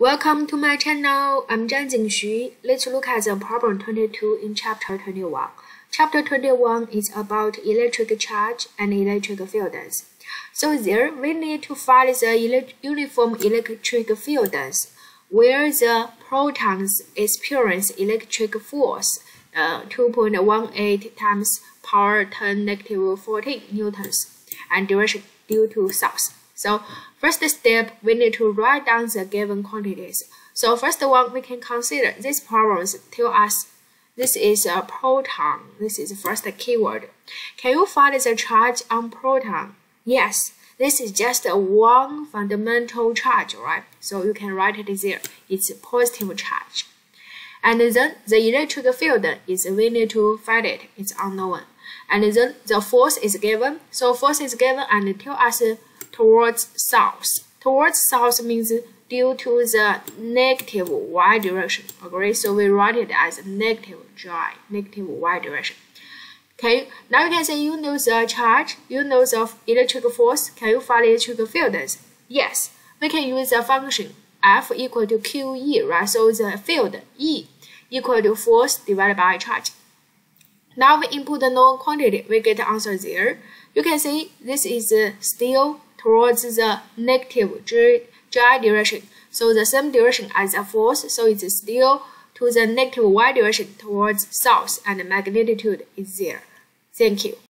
Welcome to my channel. I'm Zhangjin Xu. Let's look at the problem 22 in chapter 21. Chapter 21 is about electric charge and electric fields. So there we need to find the uniform electric fields where the protons experience electric force uh, 2.18 times power 10 negative 14 newtons and direction due to south. So first step, we need to write down the given quantities. So first one, we can consider these problems tell us this is a proton. This is the first keyword. Can you find the charge on proton? Yes, this is just a one fundamental charge, right? So you can write it there. It's a positive charge. And then the electric field is we need to find it. It's unknown. And then the force is given. So force is given and tell us towards south. Towards south means due to the negative y direction. Okay, so we write it as negative j, negative y direction. Okay, now you can say you know the charge, you know the electric force. Can you find the electric fields? Yes, we can use the function F equal to QE, right? So the field E equal to force divided by charge. Now we input the known quantity, we get the answer there. You can see this is still towards the negative j direction. So the same direction as the force, so it's still to the negative y direction towards south and the magnitude is there. Thank you.